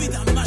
vida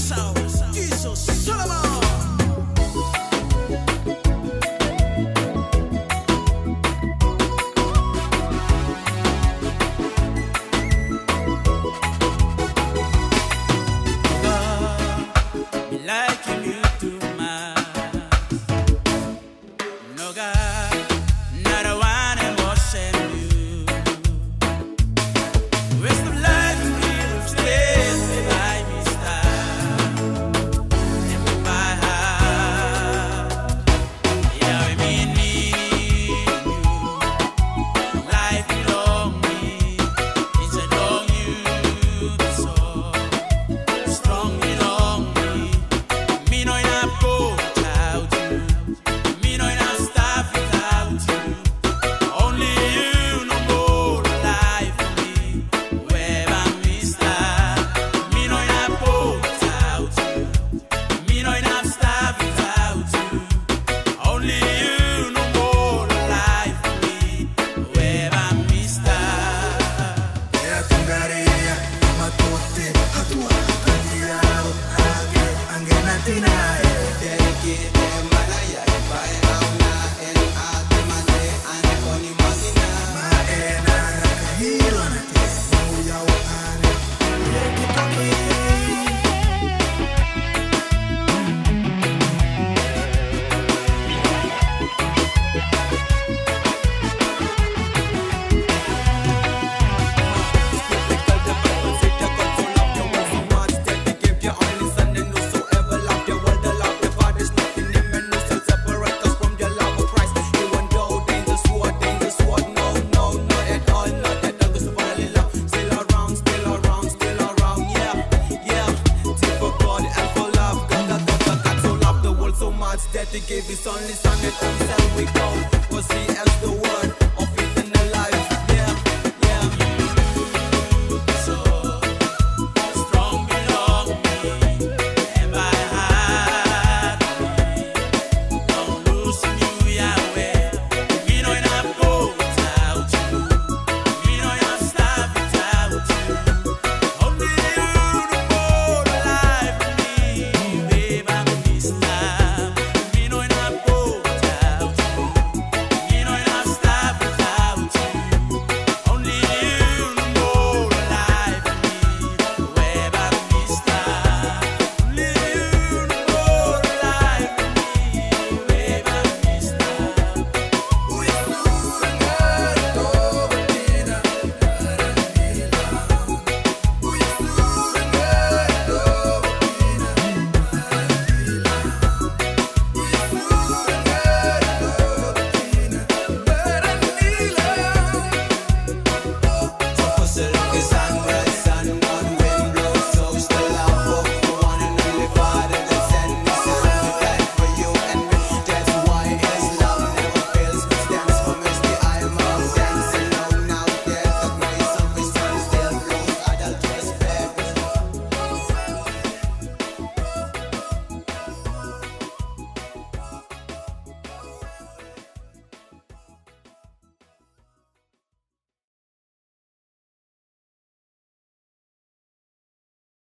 God's death to give his only son and himself we go. Was he as the word of eternal life?